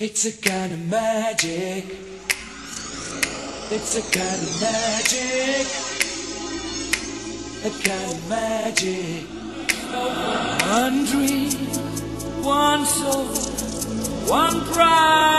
It's a kind of magic. It's a kind of magic. A kind of magic. One dream, one soul, one pride.